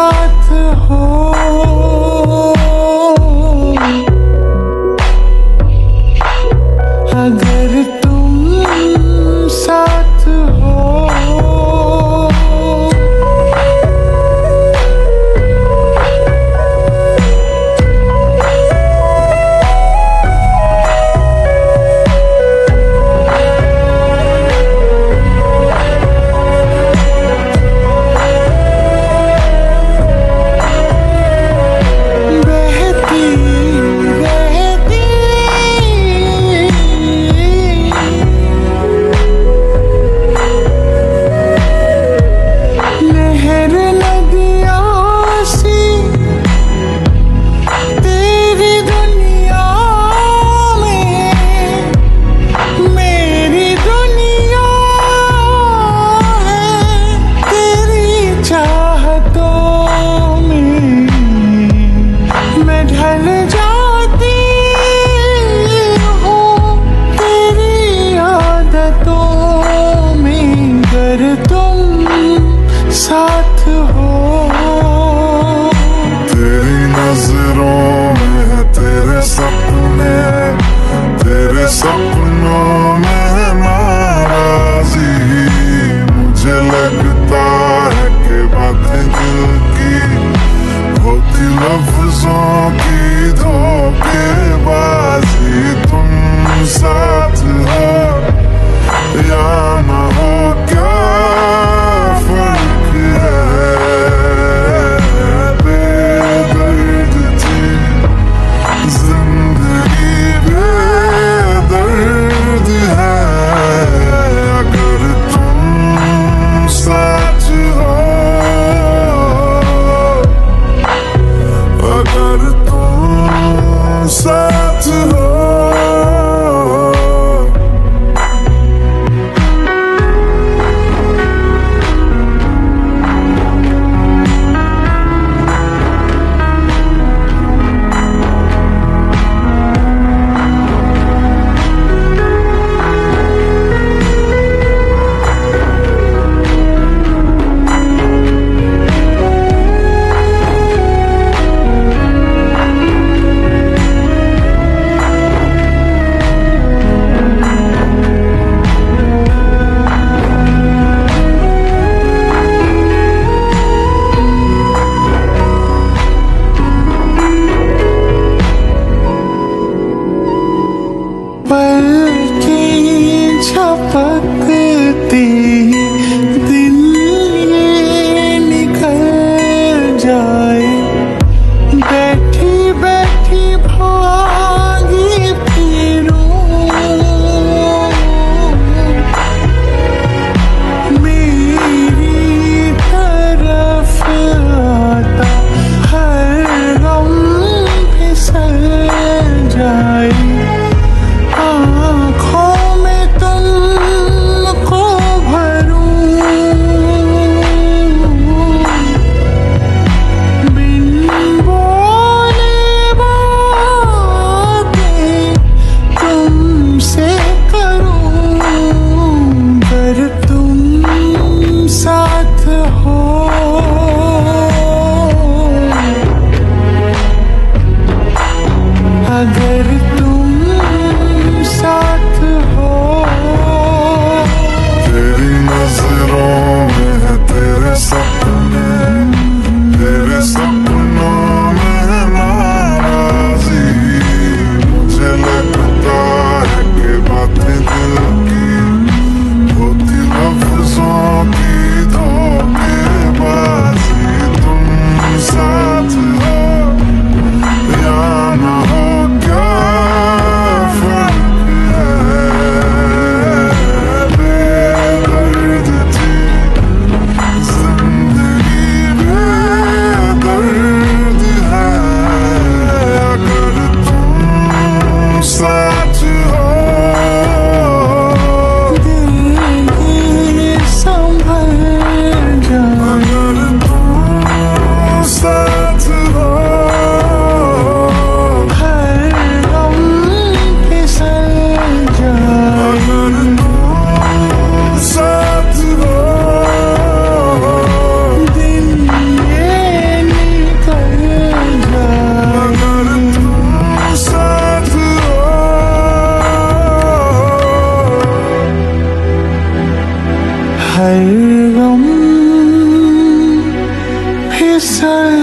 tried to hold हर गम फिसल